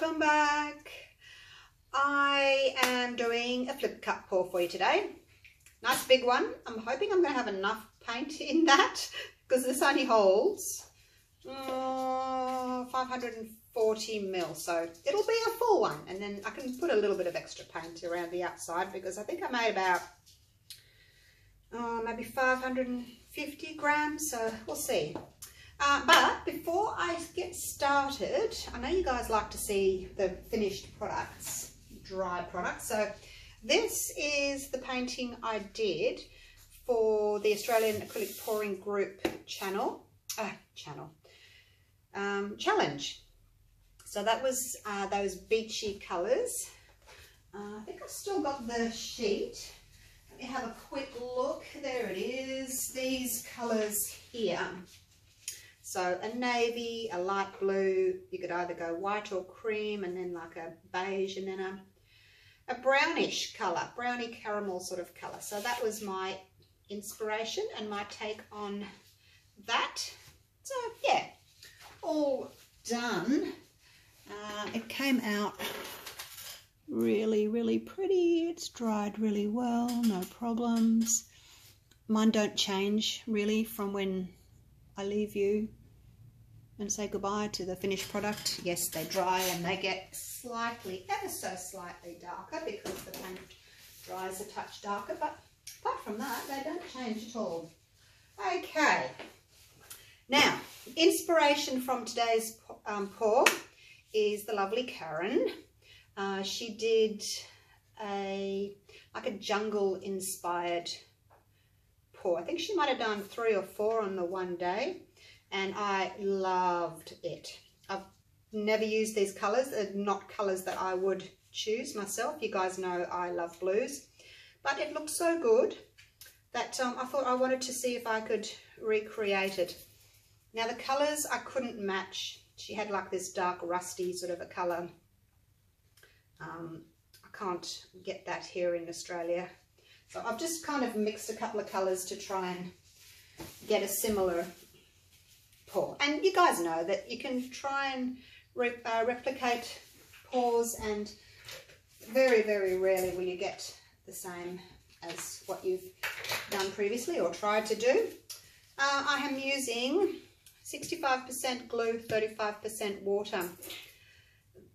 Welcome back. I am doing a flip cup pour for you today. Nice big one. I'm hoping I'm going to have enough paint in that because this only holds uh, 540 mil so it'll be a full one and then I can put a little bit of extra paint around the outside because I think I made about uh, maybe 550 grams so we'll see uh, but before I get started I know you guys like to see the finished products dry products so this is the painting I did for the Australian Acrylic Pouring Group channel uh, channel um, challenge. So that was uh, those beachy colours. Uh, I think I've still got the sheet. Let me have a quick look. There it is. These colours here. So a navy, a light blue, you could either go white or cream and then like a beige and then a, a brownish colour, brownie caramel sort of colour. So that was my inspiration and my take on that. So yeah, all done. Uh, it came out really, really pretty. It's dried really well, no problems. Mine don't change really from when I leave you and say goodbye to the finished product. Yes, they dry and they get slightly, ever so slightly darker because the paint dries a touch darker, but apart from that, they don't change at all. Okay, now, inspiration from today's um, pour is the lovely Karen. Uh, she did a like a jungle inspired pour. I think she might have done three or four on the one day and I loved it. I've never used these colours. They're not colours that I would choose myself. You guys know I love blues. But it looked so good that um, I thought I wanted to see if I could recreate it. Now the colours I couldn't match. She had like this dark rusty sort of a colour. Um, I can't get that here in Australia. So I've just kind of mixed a couple of colours to try and get a similar And you guys know that you can try and re uh, replicate pours and very, very rarely will you get the same as what you've done previously or tried to do. Uh, I am using 65% glue, 35% water.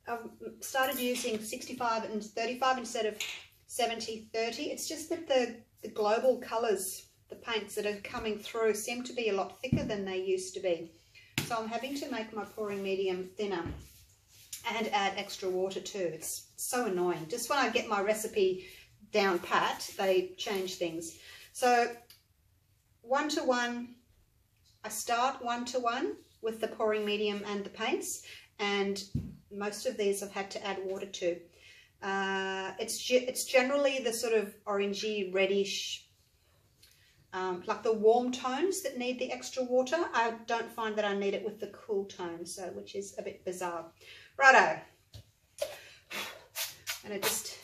I've started using 65 and 35 instead of 70, 30. It's just that the, the global colours, the paints that are coming through seem to be a lot thicker than they used to be. So I'm having to make my pouring medium thinner and add extra water too. It's so annoying. Just when I get my recipe down pat, they change things. So one to one I start one-to-one with the pouring medium and the paints and most of these I've had to add water to. Uh, it's, it's generally the sort of orangey reddish, um, like the warm tones that need the extra water. I don't find that I need it with the cool tones, so which is a bit bizarre. Righto. I'm going to just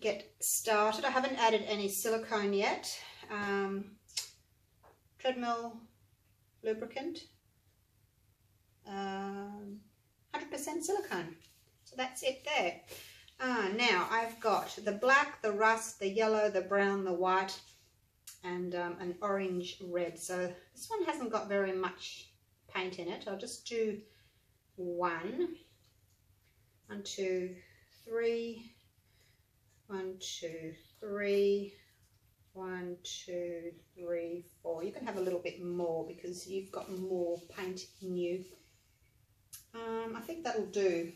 get started. I haven't added any silicone yet. Um, treadmill lubricant, 100% um, silicone. So that's it there. Uh, now I've got the black, the rust, the yellow, the brown, the white, and um, an orange red. So this one hasn't got very much paint in it. I'll just do one, one, two, three, one, two, three, one, two, three, four. You can have a little bit more because you've got more paint in you. Um, I think that'll do.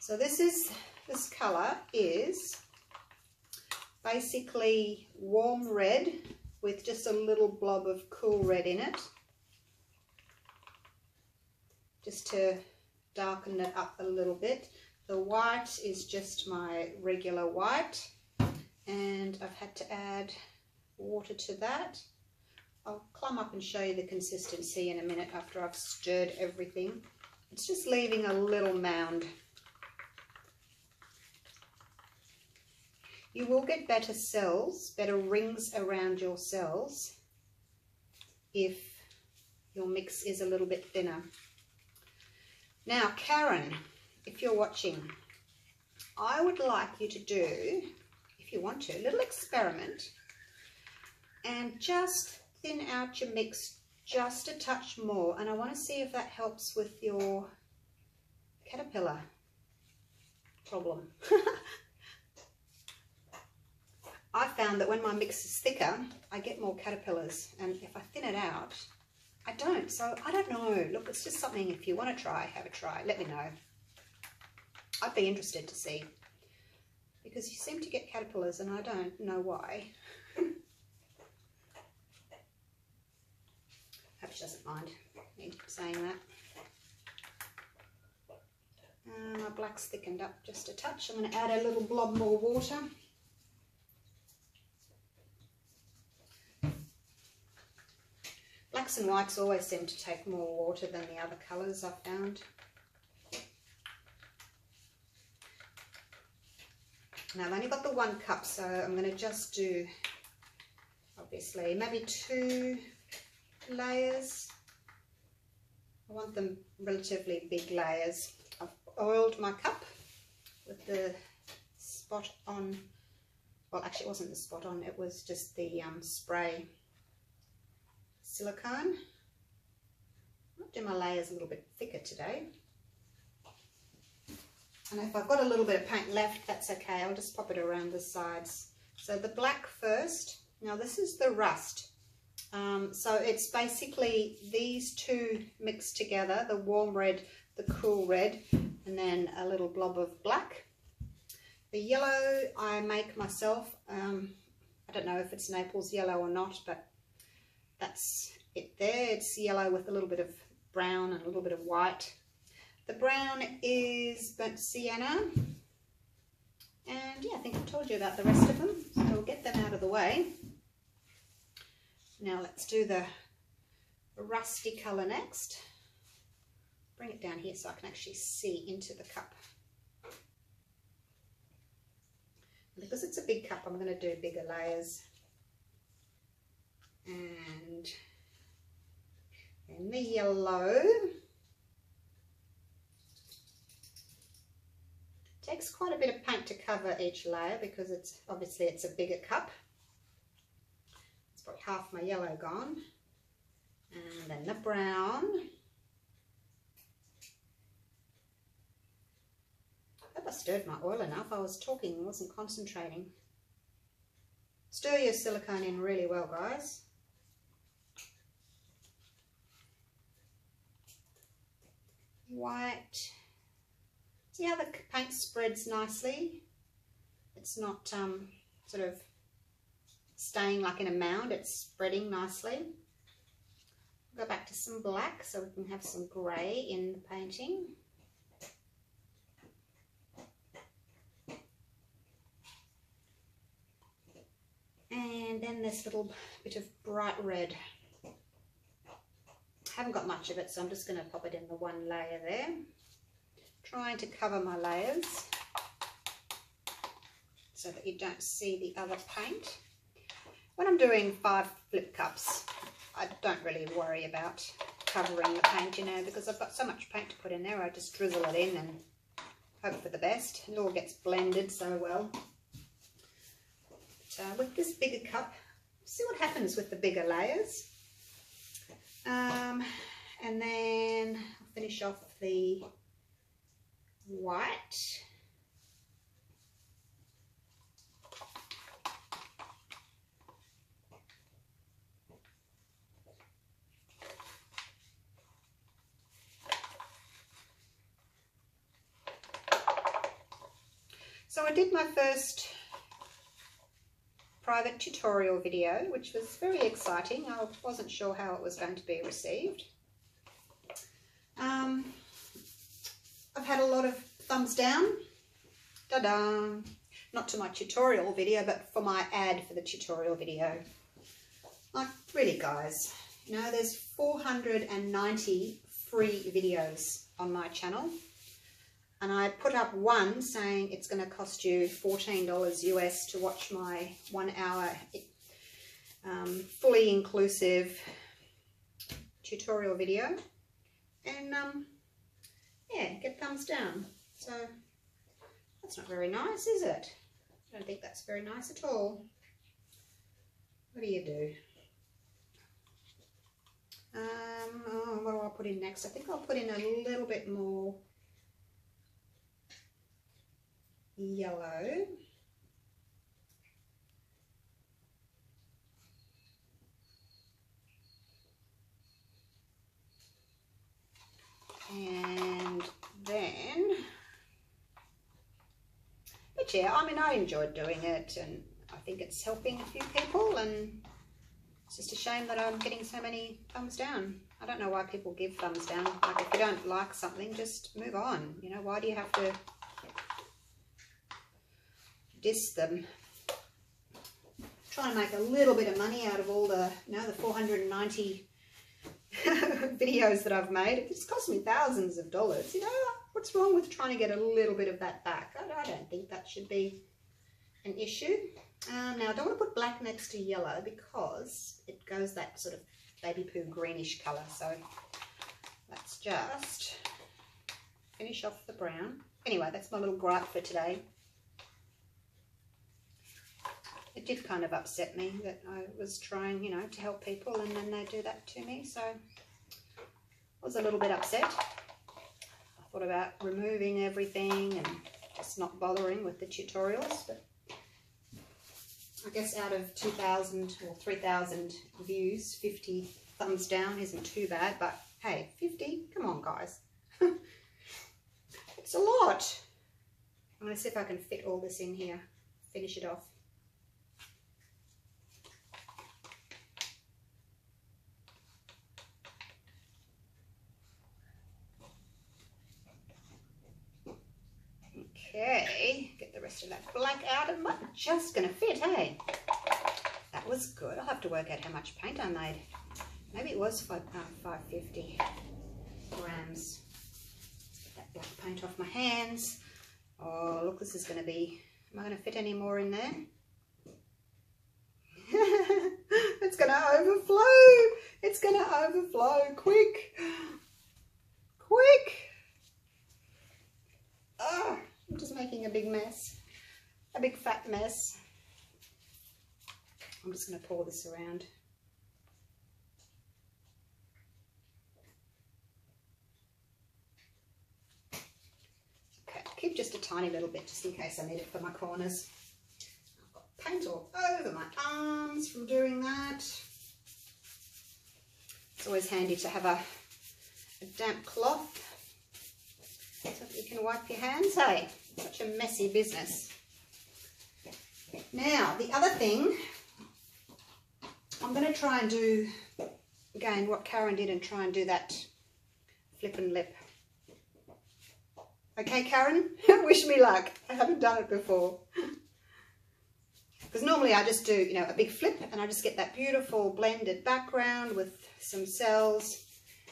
So this is, this colour is basically warm red with just a little blob of cool red in it. Just to darken it up a little bit. The white is just my regular white and I've had to add water to that. I'll climb up and show you the consistency in a minute after I've stirred everything. It's just leaving a little mound. You will get better cells, better rings around your cells if your mix is a little bit thinner. Now, Karen, if you're watching, I would like you to do, if you want to, a little experiment and just thin out your mix just a touch more. And I want to see if that helps with your caterpillar problem. I found that when my mix is thicker, I get more caterpillars. And if I thin it out, I don't. So I don't know. Look, it's just something if you want to try, have a try. Let me know. I'd be interested to see. Because you seem to get caterpillars and I don't know why. Hope she doesn't mind me saying that. Uh, my black's thickened up just a touch. I'm going to add a little blob more water. Blacks and whites always seem to take more water than the other colours I've found. Now I've only got the one cup, so I'm going to just do, obviously, maybe two layers. I want them relatively big layers. I've oiled my cup with the spot on, well actually it wasn't the spot on, it was just the um, spray silicone. I'll do my layers a little bit thicker today. And if I've got a little bit of paint left, that's okay. I'll just pop it around the sides. So the black first. Now this is the rust. Um, so it's basically these two mixed together, the warm red, the cool red, and then a little blob of black. The yellow I make myself. Um, I don't know if it's Naples yellow or not, but that's it there. It's yellow with a little bit of brown and a little bit of white. The brown is burnt sienna. And yeah, I think I've told you about the rest of them. So we'll get them out of the way. Now let's do the rusty colour next. Bring it down here so I can actually see into the cup. Because it's a big cup, I'm going to do bigger layers. And then the yellow. Takes quite a bit of paint to cover each layer because it's obviously it's a bigger cup It's probably half my yellow gone. And then the brown. I hope I stirred my oil enough. I was talking wasn't concentrating. Stir your silicone in really well, guys. White. See how the paint spreads nicely? It's not um, sort of staying like in a mound. It's spreading nicely. Go back to some black so we can have some grey in the painting. And then this little bit of bright red. Haven't got much of it, so I'm just going to pop it in the one layer there. Trying to cover my layers so that you don't see the other paint. When I'm doing five flip cups, I don't really worry about covering the paint, you know, because I've got so much paint to put in there. I just drizzle it in and hope for the best. It all gets blended so well. But, uh, with this bigger cup, see what happens with the bigger layers. Um, and then I'll finish off the white. So I did my first private tutorial video, which was very exciting. I wasn't sure how it was going to be received. Um, I've had a lot of thumbs down. Da-da! Not to my tutorial video, but for my ad for the tutorial video. Like, really, guys, you know, there's 490 free videos on my channel and I put up one saying it's going to cost you $14 US to watch my one hour um, fully inclusive tutorial video and um, yeah, get thumbs down. So that's not very nice, is it? I don't think that's very nice at all. What do you do? Um, oh, what do I put in next? I think I'll put in a little bit more yellow. And then, but yeah, I mean, I enjoyed doing it and I think it's helping a few people and it's just a shame that I'm getting so many thumbs down. I don't know why people give thumbs down. Like if you don't like something, just move on. You know, why do you have to diss them? Trying to make a little bit of money out of all the, you know, the 490 videos that I've made. It's cost me thousands of dollars. You know, what's wrong with trying to get a little bit of that back? I, I don't think that should be an issue. Um, now, I don't want to put black next to yellow because it goes that sort of baby poo greenish colour. So let's just finish off the brown. Anyway, that's my little gripe for today. It did kind of upset me that I was trying, you know, to help people and then they do that to me. So I was a little bit upset. I thought about removing everything and just not bothering with the tutorials. But I guess out of 2,000 or 3,000 views, 50 thumbs down isn't too bad, but hey, 50, come on guys. it's a lot. I'm going to see if I can fit all this in here, finish it off. That black out of my, just gonna fit, hey? That was good. I'll have to work out how much paint I made. Maybe it was five, uh, 550 grams. Get that black paint off my hands. Oh, look, this is gonna be, am I gonna fit any more in there? it's gonna overflow. It's gonna overflow, quick, quick. Oh. I'm just making a big mess, a big fat mess. I'm just going to pour this around. Okay, keep just a tiny little bit just in case I need it for my corners. I've got paint all over my arms from doing that. It's always handy to have a, a damp cloth so that you can wipe your hands, hey? Such a messy business. Now, the other thing, I'm going to try and do, again, what Karen did and try and do that flip and lip. Okay, Karen? Wish me luck. I haven't done it before. Because normally I just do, you know, a big flip and I just get that beautiful blended background with some cells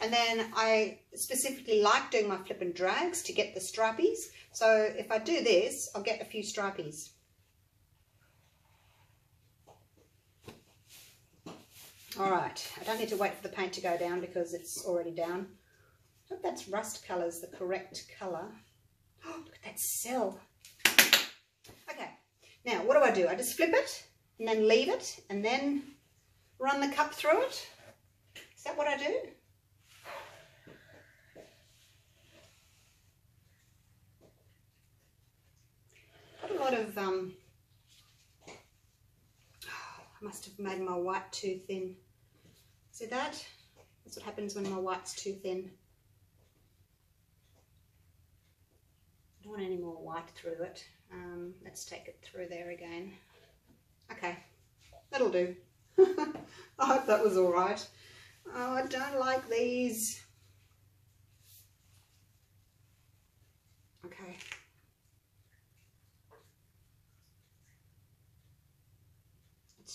and then I specifically like doing my flip and drags to get the stripies. So if I do this, I'll get a few stripies. All right, I don't need to wait for the paint to go down because it's already down. I hope that's rust colours the correct colour. Oh, look at that cell. Okay, now what do I do? I just flip it and then leave it and then run the cup through it. Is that what I do? Got a lot of, um, I must have made my white too thin. See that? That's what happens when my white's too thin. I don't want any more white through it. Um, let's take it through there again. Okay, that'll do. I hope that was all right. Oh, I don't like these. Okay.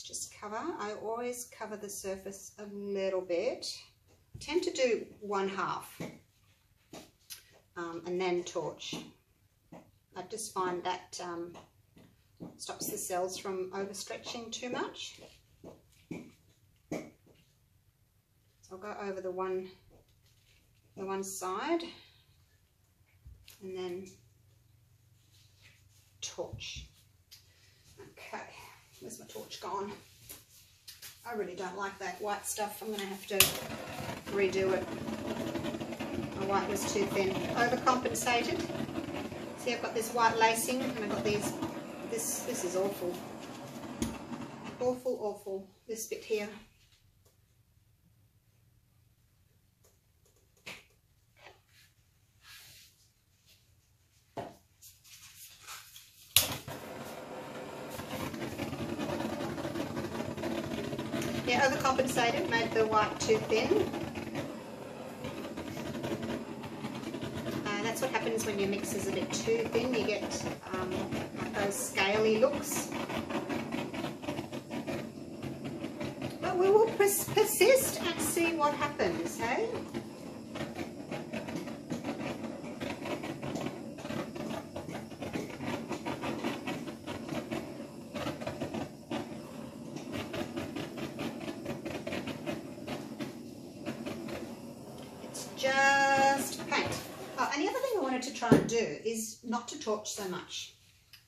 just cover. I always cover the surface a little bit. Tend to do one half um, and then torch. I just find that um, stops the cells from overstretching too much. So I'll go over the one, the one side and then torch. Okay, where's my torch gone? I really don't like that white stuff. I'm going to have to redo it. My white was too thin. Overcompensated. See, I've got this white lacing and I've got these. This, this is awful. Awful, awful. This bit here. Yeah, overcompensated, made the white too thin. Uh, that's what happens when your mix is a bit too thin, you get um, like those scaly looks. But we will pers persist and see what happens, hey? just paint. Oh, and the other thing I wanted to try and do is not to torch so much.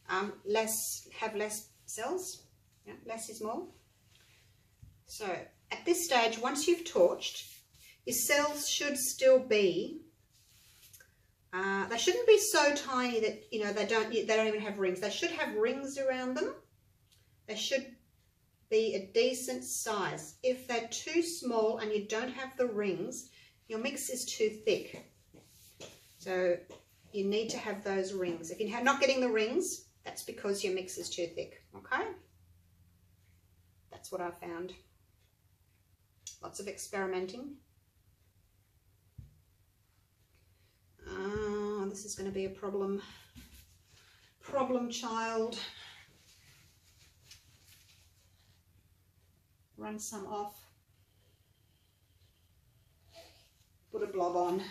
Um, less, have less cells, yeah, less is more. So at this stage, once you've torched, your cells should still be, uh, they shouldn't be so tiny that, you know, they don't, they don't even have rings. They should have rings around them. They should be a decent size. If they're too small and you don't have the rings, your mix is too thick. So you need to have those rings. If you're not getting the rings, that's because your mix is too thick, okay? That's what I found. Lots of experimenting. Oh, this is going to be a problem. Problem child. Run some off. Put a blob on.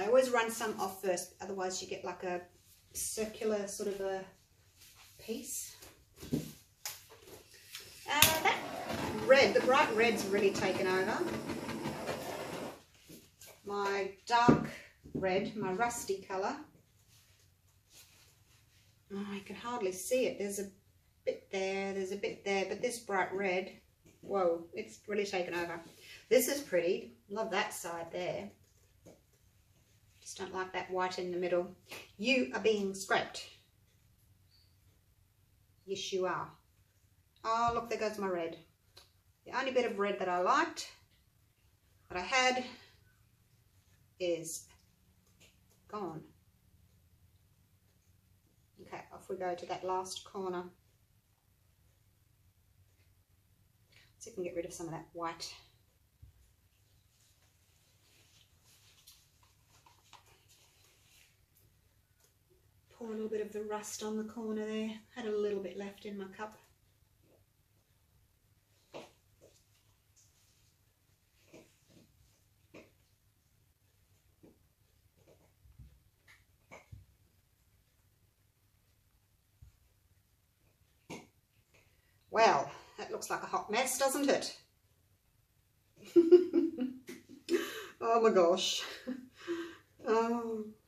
I always run some off first, otherwise you get like a circular sort of a piece. Uh, that red, the bright red's really taken over. My dark red, my rusty colour. Oh, I can hardly see it. There's a bit there, there's a bit there, but this bright red, whoa, it's really taken over. This is pretty. Love that side there. Just don't like that white in the middle. You are being scraped. Yes, you are. Oh, look, there goes my red. The only bit of red that I liked, that I had, is gone. Okay, off we go to that last corner. If we can get rid of some of that white. Pour a little bit of the rust on the corner there. Had a little bit left in my cup. Well, that looks like a hot mess, doesn't it? oh my gosh. Oh.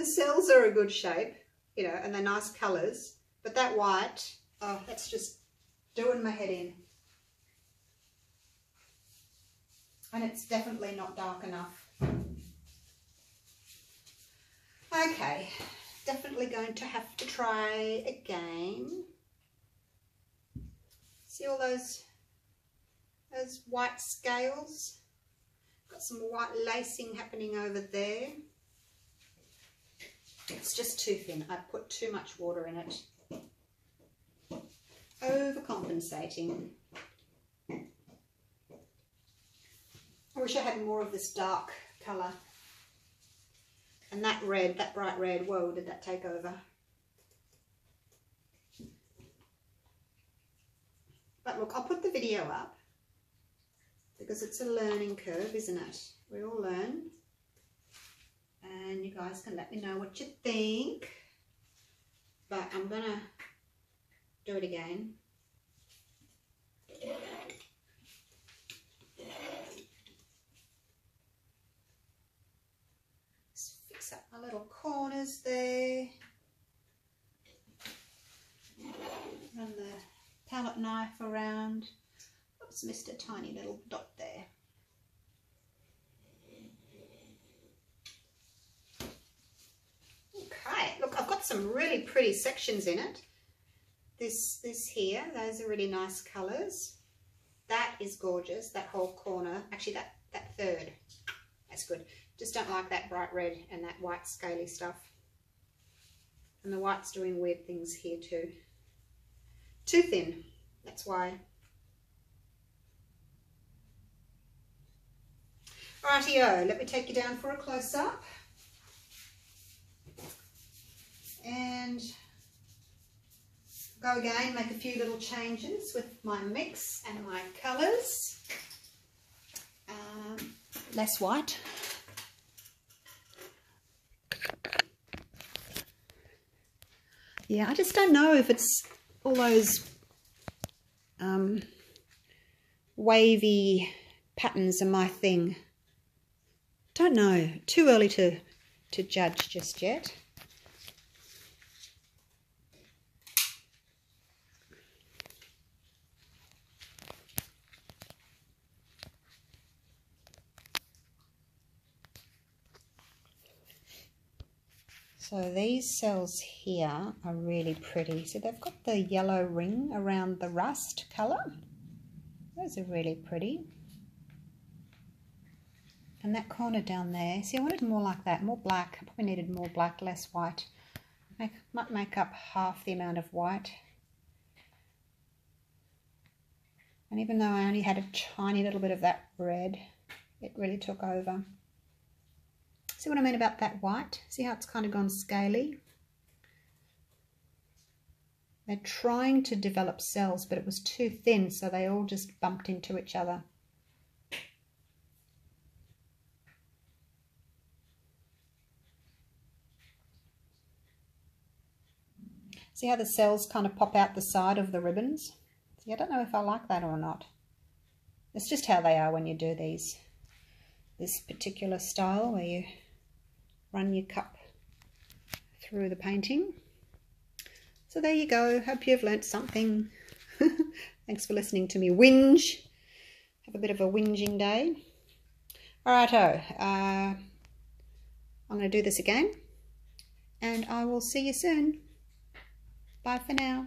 The cells are a good shape, you know, and they're nice colours, but that white, oh, that's just doing my head in. And it's definitely not dark enough. Okay, definitely going to have to try again. See all those, those white scales? Got some white lacing happening over there. It's just too thin. I put too much water in it. Overcompensating. I wish I had more of this dark colour. And that red, that bright red, whoa, did that take over? But look, I'll put the video up because it's a learning curve, isn't it? We all learn and you guys can let me know what you think. But I'm gonna do it again. Let's fix up my little corners there. Run the palette knife around. Oops missed a tiny little dot there. Got some really pretty sections in it. This, this here, those are really nice colours. That is gorgeous, that whole corner. Actually, that, that third, that's good. Just don't like that bright red and that white scaly stuff. And the white's doing weird things here too. Too thin, that's why. Rightio, let me take you down for a close-up. And go again, make a few little changes with my mix and my colours. Um, less white. Yeah, I just don't know if it's all those um, wavy patterns are my thing. Don't know. Too early to, to judge just yet. So these cells here are really pretty. So they've got the yellow ring around the rust colour. Those are really pretty. And that corner down there, see I wanted more like that, more black. I probably needed more black, less white. Make, might make up half the amount of white. And even though I only had a tiny little bit of that red, it really took over. See what I mean about that white? See how it's kind of gone scaly? They're trying to develop cells, but it was too thin, so they all just bumped into each other. See how the cells kind of pop out the side of the ribbons? See, I don't know if I like that or not. It's just how they are when you do these, this particular style where you run your cup through the painting. So there you go. Hope you've learnt something. Thanks for listening to me whinge. Have a bit of a whinging day. Alrighto. Uh, I'm going to do this again. And I will see you soon. Bye for now.